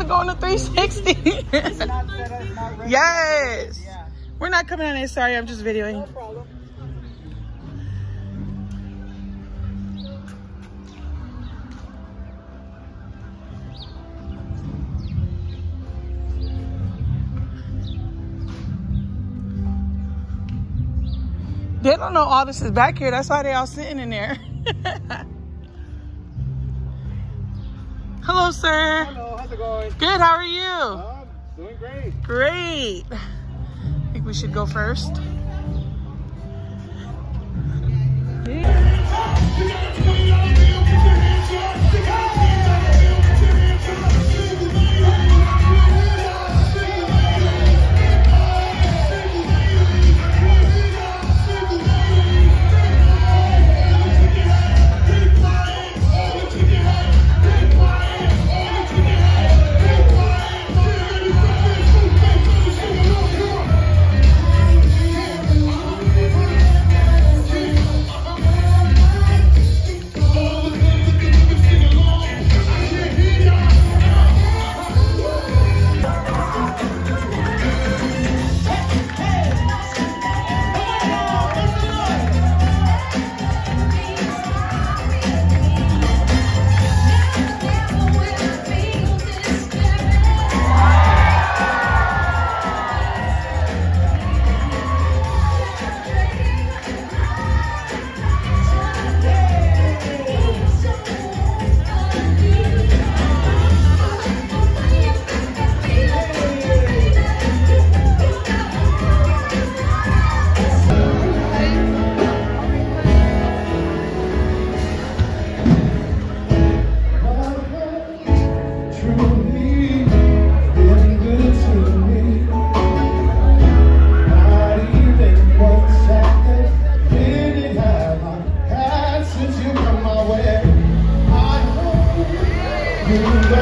to go on the 360. It's not set up, not ready. yes. Yeah. We're not coming on there. Sorry, I'm just videoing. No problem. They don't know all this is back here. That's why they all sitting in there. Hello, sir. Hello, how's it going? Good. How are you? Um, doing great. Great. I think we should go first. Hope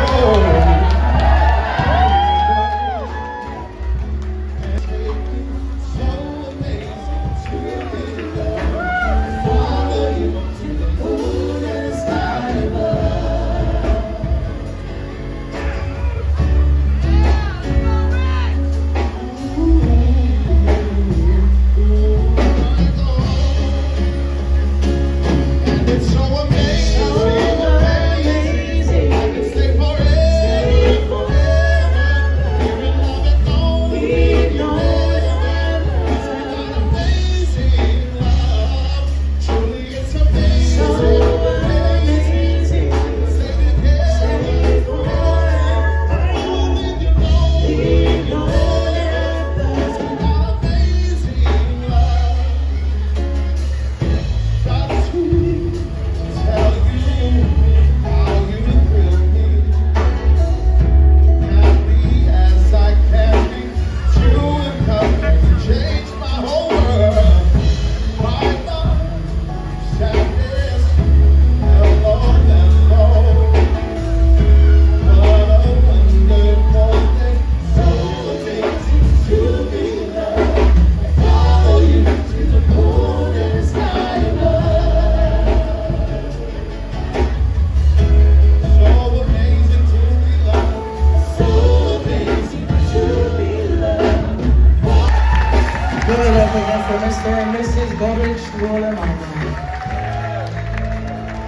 and Mrs. Goddard, Roller Mama.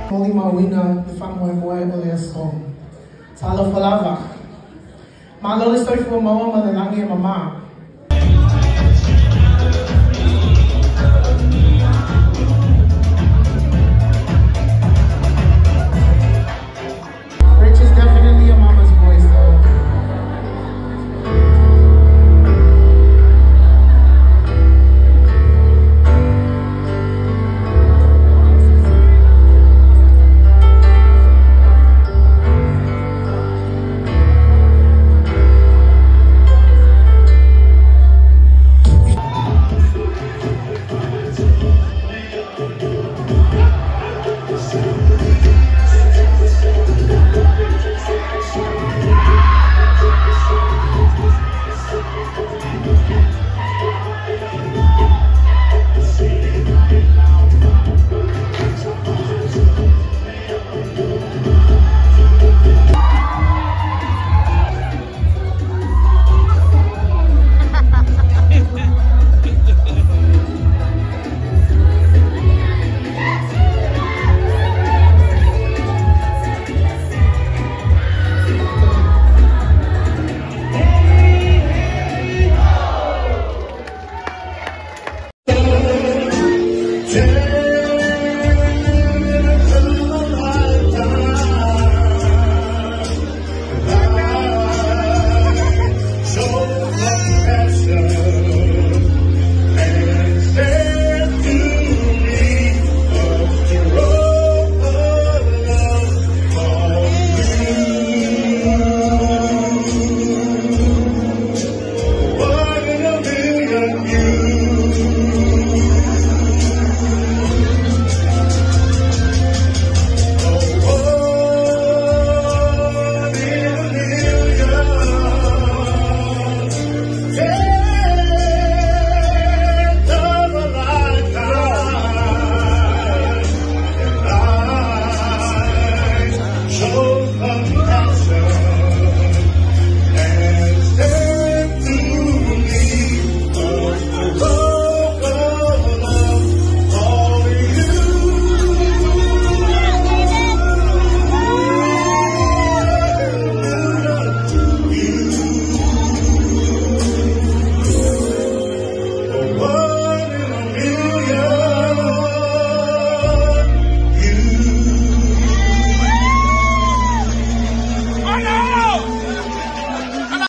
Holy Mawina, mfamo mwe ole so. Talo falava. Malo estoy for mama madalangi mama.